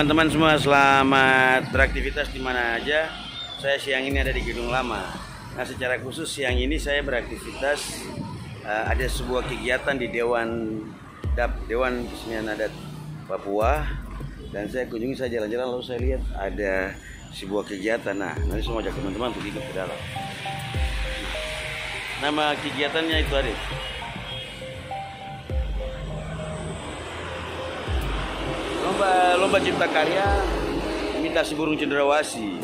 teman-teman semua selamat beraktivitas di mana aja. Saya siang ini ada di Gedung Lama. Nah, secara khusus siang ini saya beraktivitas uh, ada sebuah kegiatan di Dewan DAP Dewan Kesenian Adat Papua dan saya kunjungi saya jalan-jalan lalu saya lihat ada sebuah kegiatan. Nah, nanti semua ajak teman-teman untuk ikut ke dalam. Nama kegiatannya itu ada lomba lomba cipta karya imitasi burung cendrawasih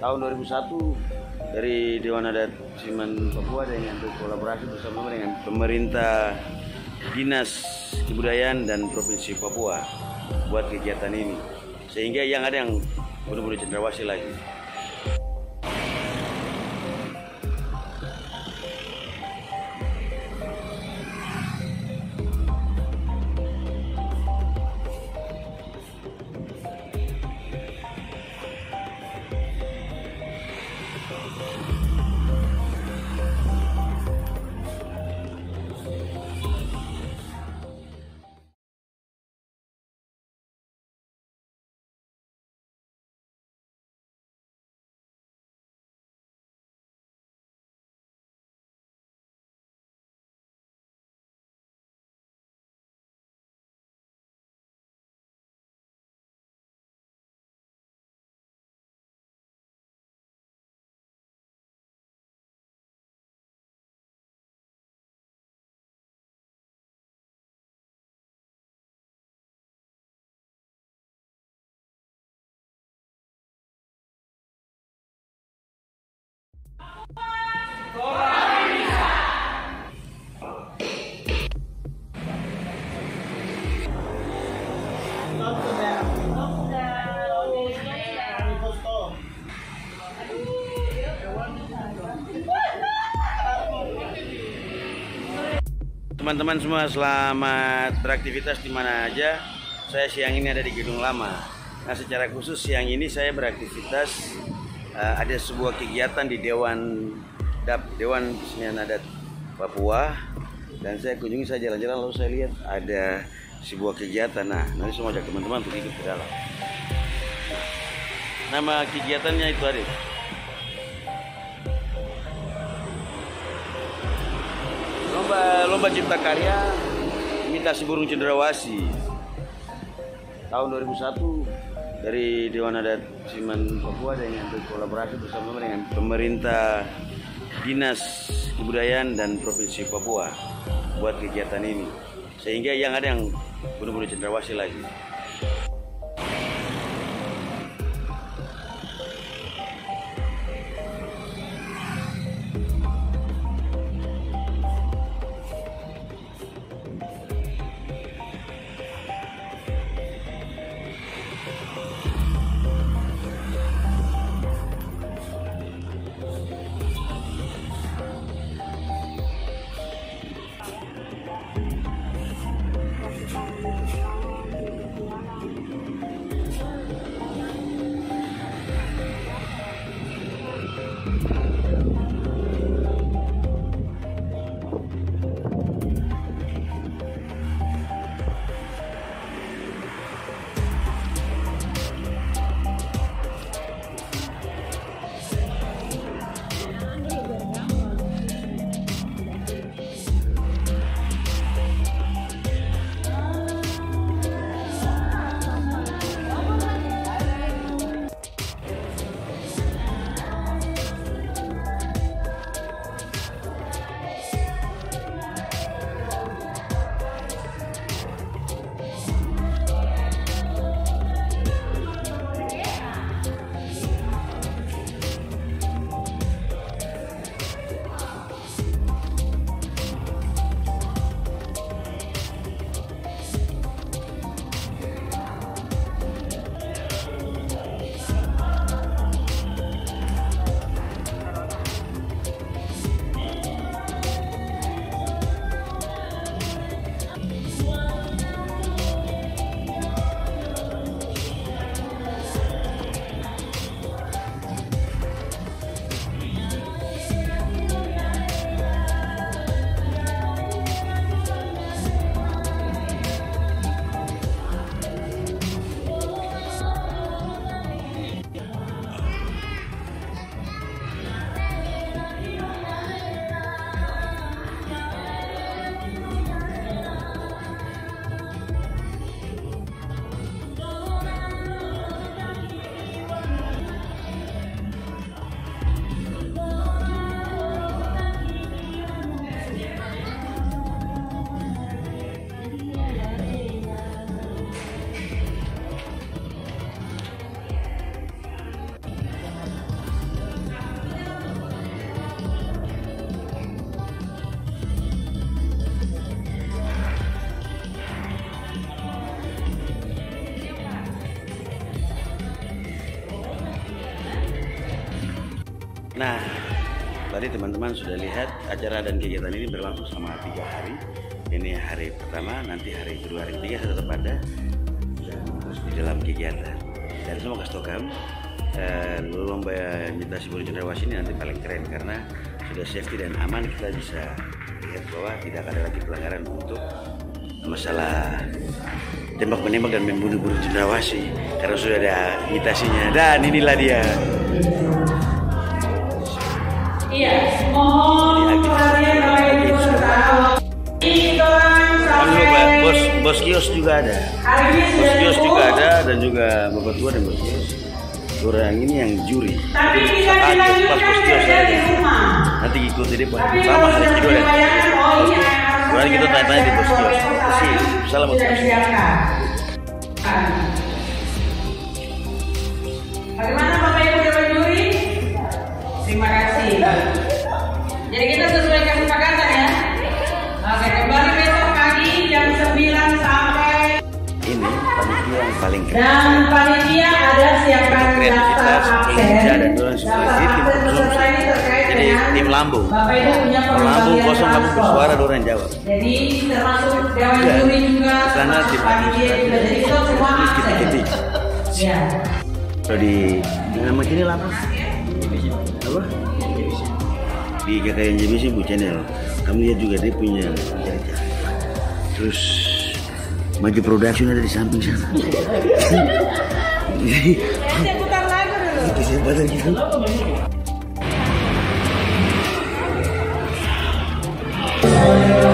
tahun 2001 dari Dewan Adat Siman Papua dengan berkolaborasi bersama dengan pemerintah Dinas Kebudayaan dan Provinsi Papua buat kegiatan ini sehingga yang ada yang burung-burung cendrawasih lagi. Teman-teman semua selamat beraktivitas di mana aja. Saya siang ini ada di Gedung Lama. Nah, secara khusus siang ini saya beraktivitas uh, ada sebuah kegiatan di Dewan DAP Dewan Kesenian Adat Papua dan saya kunjungi saya jalan-jalan lalu saya lihat ada sebuah kegiatan. Nah, nanti semua ajak teman-teman untuk ikut ke dalam. Nama kegiatannya itu ada lomba lomba cipta karya imitasi burung cendrawasih tahun 2001 dari Dewan Adat Siman Papua dengan berkolaborasi bersama dengan pemerintah Dinas Kebudayaan dan Provinsi Papua buat kegiatan ini sehingga yang ada yang burung-burung cendrawasih lagi. Teman-teman sudah lihat acara dan kegiatan ini berlangsung selama tiga hari. Ini hari pertama, nanti hari kedua, hari ketiga tetap ada dan terus di dalam kegiatan. Dan saya mau kasih eh, lomba burung cendrawasih ini nanti paling keren karena sudah safety dan aman kita bisa lihat bahwa tidak ada lagi pelanggaran untuk masalah tembak menembak dan membunuh burung cendrawasih karena sudah ada imitasinya dan inilah dia bos bos kios juga ada. bos kios juga ada dan juga bapak tua dan bos kios. Orang ini yang juri. Tapi bisa Saat pas dilanjutkan bos kios kerja ada. di rumah. nanti ikuti dia Tapi sama hari kedua dibayarkan, oh harus Kemarin kita tanya-tanya di bos kios. Kasih, salam buat dan panitia ada siapkan daftar absen. Daftar jadi tim absen peserta ini terkait jadi dengan tim lambung Bapak Ibu punya lambung kosong lambung transport. bersuara orang jawab Jadi termasuk dewan Ya. juri juga, sana tim panitia juga. Jadi kita semua absen. Ya. kalau di nama ini apa apa di KKN JBC Bu Channel kamu lihat juga dia punya terus Maju Production ada di samping sana. Gitu Thank